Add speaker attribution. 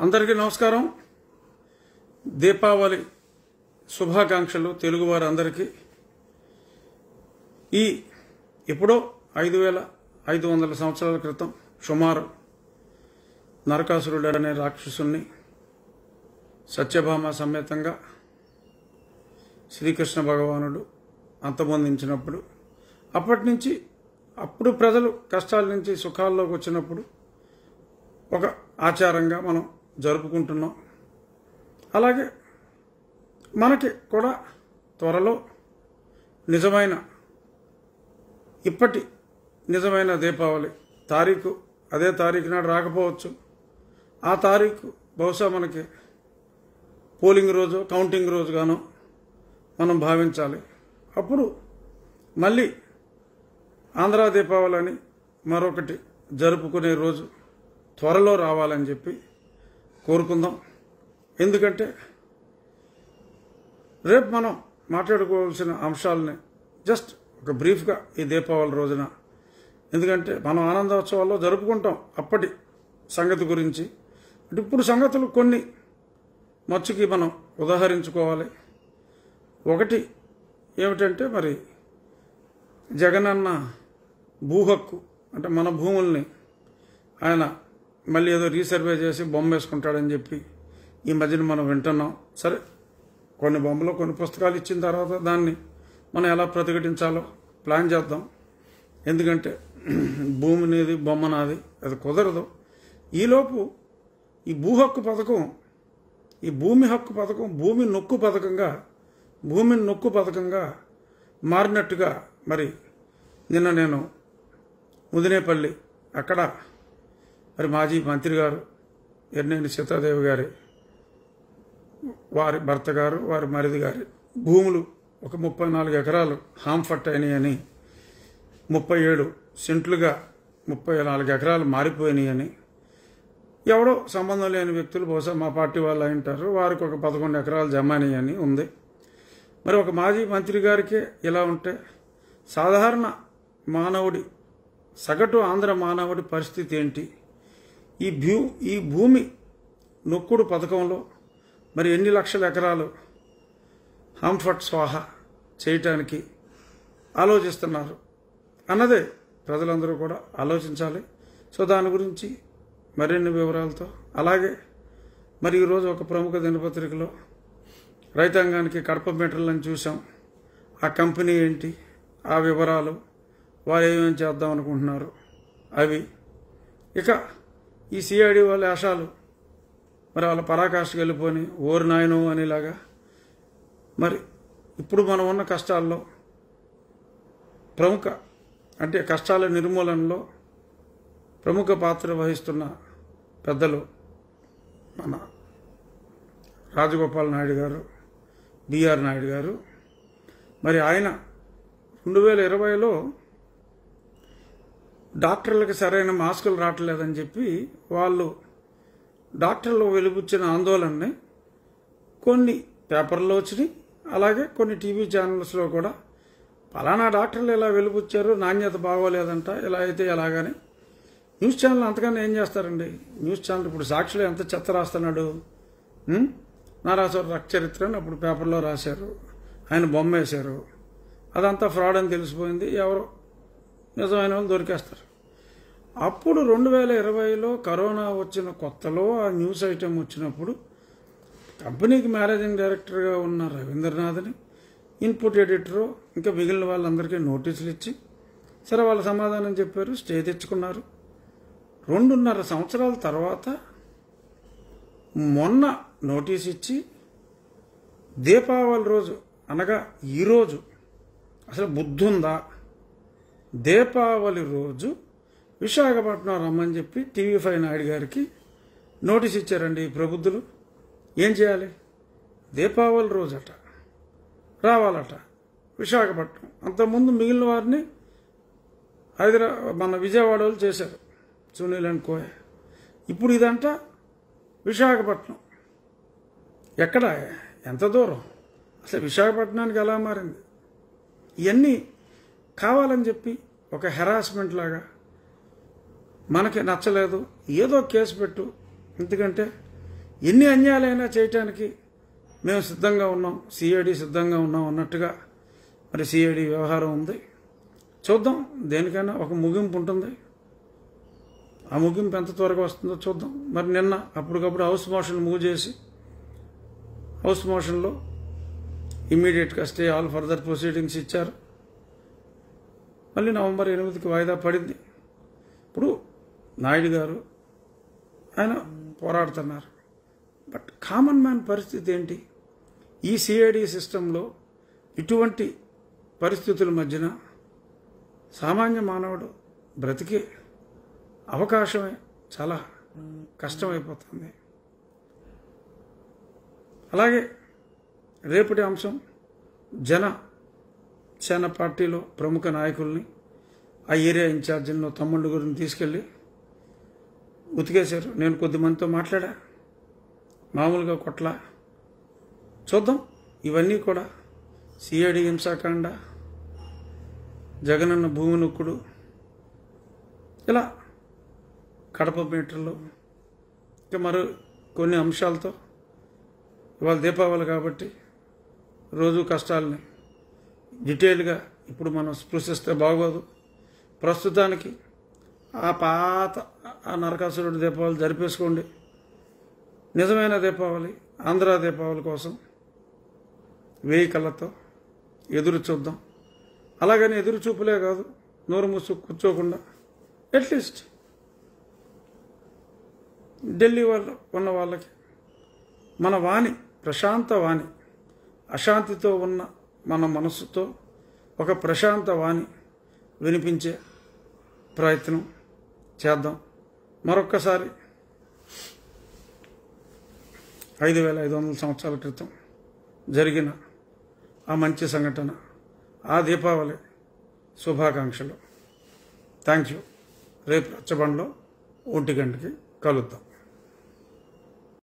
Speaker 1: అందరికీ నమస్కారం. దీపావళి శుభాకాంక్షలు తెలుగువారందరికీ. ఈ ఎప్పుడో ఐదు వేల ఐదు వందల సంవత్సరాల క్రితం సుమారు నరకాసురుడు అనే రాక్షసుని సత్యభామ సమేతంగా శ్రీకృష్ణ భగవానుడు అంతమొందించినప్పుడు అప్పటి నుంచి అప్పుడు ప్రజలు కష్టాల నుంచి సుఖాల్లోకి వచ్చినప్పుడు ఒక ఆచారంగా మనం జరుపుకుంటున్నాం. అలాగే మనకి కూడా త్వరలో నిజమైన ఇప్పటి నిజమైన దీపావళి తారీఖు అదే తారీఖు నాడు రాకపోవచ్చు. ఆ తారీఖు బహుశా మనకి పోలింగ్ రోజు కౌంటింగ్ రోజుగానో మనం భావించాలి. అప్పుడు మళ్ళీ ఆంధ్ర దీపావళి అని మరొకటి జరుపుకునే రోజు త్వరలో రావాలని చెప్పి కోరుకుందాం. ఎందుకంటే రేపు మనం మాట్లాడుకోవాల్సిన అంశాలని జస్ట్ ఒక బ్రీఫ్గా ఈ దీపావళి రోజున ఎందుకంటే మనం ఆనందోత్సవాల్లో జరుపుకుంటాం అప్పటి సంగతి గురించి. అంటే ఇప్పుడు సంగతులు కొన్ని మచ్చుకి మనం ఉదాహరించుకోవాలి. ఒకటి ఏమిటంటే మరి జగనన్న భూ హక్కు అంటే మన భూముల్ని ఆయన మళ్ళీ ఏదో రీసర్వే చేసి బొమ్మ వేసుకుంటాడని చెప్పి ఈ మధ్యన మనం వింటున్నాం. సరే కొన్ని బొమ్మలు కొన్ని పుస్తకాలు ఇచ్చిన తర్వాత దాన్ని మనం ఎలా ప్రతిఘటించాలో ప్లాన్ చేద్దాం. ఎందుకంటే భూమి నీది బొమ్మ నాది అది కుదరదు. ఈలోపు ఈ భూ హక్కు పథకం ఈ భూమి హక్కు పథకం భూమి నొక్కు పథకంగా భూమిని నొక్కు పథకంగా మారినట్టుగా మరి నిన్న నేను ముదినేపల్లి అక్కడ మరి మాజీ మంత్రి గారు ఎర్నేని సీతాదేవి గారి వారి భర్త గారు వారి మరిది గారి భూములు ఒక ముప్పై నాలుగు ఎకరాలు హాంఫట్ అయినాయని ముప్పై ఏడు సెంట్లుగా ముప్పై నాలుగు ఎకరాలు మారిపోయినాయని ఎవడో సంబంధం లేని వ్యక్తులు బహుశా మా పార్టీ వాళ్ళు అయింటారు వారికి ఒక పదకొండు ఎకరాలు జమ ఉంది. మరి ఒక మాజీ మంత్రి గారికే ఇలా ఉంటే సాధారణ మానవుడి సగటు ఆంధ్ర మానవుడి పరిస్థితి ఏంటి? ఈ భూ ఈ భూమి నొక్కుడు పథకంలో మరి ఎన్ని లక్షల ఎకరాలు హంఫర్ట్ స్వాహ చేయటానికి ఆలోచిస్తున్నారు? అన్నదే ప్రజలందరూ కూడా ఆలోచించాలి. సో దాని గురించి మరిన్ని వివరాలతో అలాగే మరి ఈరోజు ఒక ప్రముఖ దినపత్రికలో రైతాంగానికి కడప మీటర్లను చూసాం ఆ కంపెనీ ఏంటి? ఆ వివరాలు వారు ఏమేమి చేద్దాం అనుకుంటున్నారు? అవి. ఇక ఈ సిఐడి వాళ్ళ ఆశాలు. మరి వాళ్ళ పరాకాష్ఠకు వెళ్ళిపోని ఓరు నాయనం అనేలాగా. మరి ఇప్పుడు మనం ఉన్న కష్టాల్లో ప్రముఖ అంటే కష్టాల నిర్మూలనలో ప్రముఖ పాత్ర వహిస్తున్న పెద్దలు మన రాజగోపాల్ నాయుడు గారు బిఆర్ నాయుడు గారు. మరి ఆయన రెండు వేల ఇరవైలో డాక్టర్లకు సరైన మాస్కులు రావట్లేదని చెప్పి వాళ్ళు డాక్టర్లు వెలుపుచ్చిన ఆందోళనని కొన్ని పేపర్లో వచ్చినాయి. అలాగే కొన్ని టీవీ ఛానల్స్లో కూడా పలానా డాక్టర్లు ఇలా వెలుపుచ్చారు నాణ్యత బాగోలేదంట ఇలా అయితే ఎలాగని. న్యూస్ ఛానల్ అంతకన్నా ఏం చేస్తారండి? న్యూస్ ఛానల్ ఇప్పుడు సాక్షులు ఎంత చెత్త రాస్తున్నాడు? ఉం? నారాసుర రక్తచరిత్ర అని అప్పుడు పేపర్లో రాశారు. ఆయన బొమ్మ వేశారు. అదంతా ఫ్రాడ్ అని తెలిసిపోయింది. ఎవరు నిజమైన వాళ్ళు దొరికేస్తారు. అప్పుడు రెండు వేల ఇరవైలో కరోనా వచ్చిన కొత్తలో ఆ న్యూస్ ఐటెం వచ్చినప్పుడు కంపెనీకి మేనేజింగ్ డైరెక్టర్గా ఉన్న రవీంద్రనాథ్ని ఇన్పుట్ ఎడిటరు ఇంకా మిగిలిన వాళ్ళందరికీ నోటీసులు ఇచ్చి సరే వాళ్ళ సమాధానం చెప్పారు స్టే తెచ్చుకున్నారు. రెండున్నర సంవత్సరాల తర్వాత మొన్న నోటీస్ ఇచ్చి దీపావళి రోజు అనగా ఈరోజు అసలు బుద్ధుందా? దీపావళి రోజు విశాఖపట్నం రమ్మని చెప్పి టీవీ ఫైవ్ నాయుడు గారికి నోటీస్ ఇచ్చారండి ఈ ప్రబుద్ధులు. ఏం చేయాలి? దీపావళి రోజట. రావాలట. విశాఖపట్నం. అంతకుముందు మిగిలిన వారిని హైదరాబాద్ మన విజయవాడ వాళ్ళు చేశారు. సునీల్ అండ్ కోయ ఇప్పుడు ఇదంట విశాఖపట్నం. ఎక్కడ? ఎంత దూరం? అసలు విశాఖపట్నానికి ఎలా మారింది? ఇవన్నీ కావాలని చెప్పి ఒక హెరాస్మెంట్ లాగా మనకి నచ్చలేదు. ఏదో కేసు పెట్టు. ఎందుకంటే ఎన్ని అన్యాయాలైనా చేయటానికి మేము సిద్ధంగా ఉన్నాం. సిఐడి సిద్ధంగా ఉన్నాం అన్నట్టుగా మరి సిఐడి వ్యవహారం ఉంది. చూద్దాం దేనికైనా ఒక ముగింపు ఉంటుంది. ఆ ముగింపు ఎంత త్వరగా వస్తుందో చూద్దాం. మరి నిన్న అప్పటికప్పుడు హౌస్ మోషన్ మూవ్ చేసి హౌస్ మోషన్లో ఇమ్మీడియట్గా స్టే ఆల్ ఫర్దర్ ప్రొసీడింగ్స్ ఇచ్చారు. మళ్ళీ నవంబర్ ఎనిమిదికి వాయిదా పడింది. ఇప్పుడు నాయుడు గారు ఆయన పోరాడుతున్నారు. బట్ కామన్ మ్యాన్ పరిస్థితి ఏంటి? ఈ సిఐడి సిస్టంలో ఇటువంటి పరిస్థితుల మధ్యన సామాన్య మానవుడు బ్రతికే అవకాశమే చాలా కష్టమైపోతుంది. అలాగే రేపటి అంశం జన సేన పార్టీలో ప్రముఖ నాయకుల్ని ఆ ఏరియా ఇన్ఛార్జిల్లో తమ్ముళ్ళు గురిని తీసుకెళ్ళి ఉతికేశారు. నేను కొద్దిమందితో మాట్లాడా? మామూలుగా కొట్ల? చూద్దాం. ఇవన్నీ కూడా సిఐడి హింసాకాండ జగనన్న భూమి నొక్కుడు ఇలా కడప మీటర్లు ఇంకా మరో కొన్ని అంశాలతో. ఇవాళ దీపావళి కాబట్టి రోజు కష్టాలని డీటెయిల్గా ఇప్పుడు మనం స్పృశిస్తే బాగోదు. ప్రస్తుతానికి ఆ పాత ఆ నరకాసురుడి దీపావళి జరిపేసుకోండి. నిజమైన దీపావళి ఆంధ్ర దీపావళి కోసం వేయి కళ్ళతో ఎదురు చూద్దాం. అలాగని ఎదురు చూపులే కాదు నోరు మూసు కూర్చోకుండా అట్లీస్ట్ ఢిల్లీ వాళ్ళు ఉన్న వాళ్ళకి మన వాణి ప్రశాంత వాణి అశాంతితో ఉన్న మన మనసుతో ఒక ప్రశాంత వాణి వినిపించే ప్రయత్నం చేద్దాం. మరొక్కసారి ఐదు వేల ఐదు వందల సంవత్సరాల క్రితం జరిగిన ఆ మంచి సంఘటన ఆ దీపావళి శుభాకాంక్షలు. థ్యాంక్ యూ రేపు రచ్చబండలో ఒంటి గంటకి కలుద్దాం.